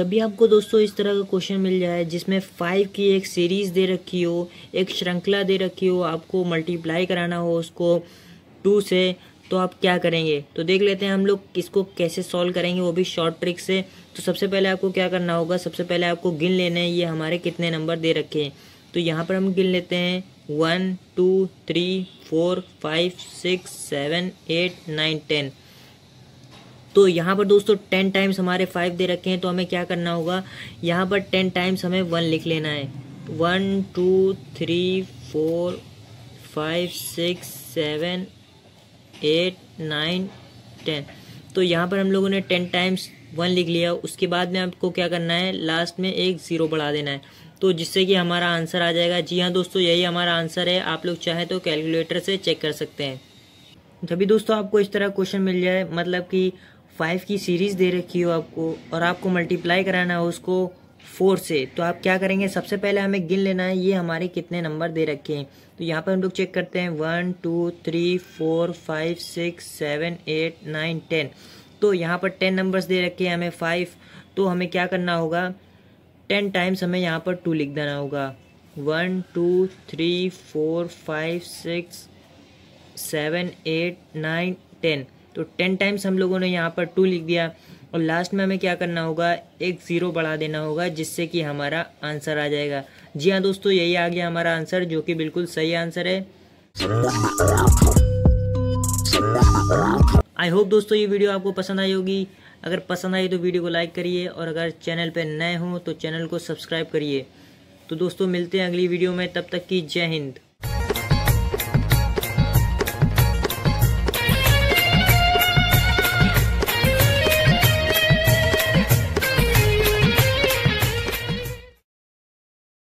जब भी आपको दोस्तों इस तरह का क्वेश्चन मिल जाए, जिसमें फाइव की एक सीरीज़ दे रखी हो, एक श्रृंखला दे रखी हो, आपको मल्टीप्लाई कराना हो उसको टू से तो आप क्या करेंगे? तो देख लेते हैं हम लोग इसको कैसे सॉल्व करेंगे, वो भी शॉर्ट ट्रिक से। तो सबसे पहले आपको क्या करना होगा, सबसे पहले आपको गिन लेने हैं, ये हमारे कितने नंबर दे रखे हैं। तो यहाँ पर हम गिन लेते हैं one two three four five six seven eight nine ten तो यहाँ पर दोस्तों टेन टाइम्स हमारे फाइव दे रखे हैं तो हमें क्या करना होगा? यहाँ पर टेन टाइम्स हमें वन लिख लेना है। One two three four five six seven eight nine ten तो यहाँ पर हम लोगों ने टेन टाइम्स वन लिख लिया। उसके बाद में आपको क्या करना है? लास्ट में एक ज़ीरो बढ़ा देना है। तो जिससे कि हमारा आंसर आ जाएगा। जी हाँ दोस्तों, यही हमारा आंसर है। आप लोग चाहें तो कैलकुलेटर से चेक कर सकते हैं। जब भी दोस्तों आपको इस तरह क्वेश्चन मिल जाए मतलब कि फाइव की सीरीज़ दे रखी हो आपको और आपको मल्टीप्लाई कराना हो उसको फोर से तो आप क्या करेंगे? सबसे पहले हमें गिन लेना है, ये हमारे कितने नंबर दे रखे हैं। तो यहाँ पर हम लोग चेक करते हैं। One two three four five six seven eight nine ten तो यहाँ पर टेन नंबर्स दे रखे हैं हमें फाइव तो हमें क्या करना होगा? टेन टाइम्स हमें यहाँ पर टू लिख देना होगा। One two three four five six seven eight nine ten तो टेन टाइम्स हम लोगों ने यहाँ पर टू लिख दिया। और लास्ट में हमें क्या करना होगा? एक ज़ीरो बढ़ा देना होगा, जिससे कि हमारा आंसर आ जाएगा। जी हाँ दोस्तों, यही आ गया हमारा आंसर जो कि बिल्कुल सही आंसर है। आई होप दोस्तों ये वीडियो आपको पसंद आई होगी। अगर पसंद आई तो वीडियो को लाइक करिए, और अगर चैनल पर नए हों तो चैनल को सब्सक्राइब करिए। तो दोस्तों, मिलते हैं अगली वीडियो में। तब तक की जय हिंद।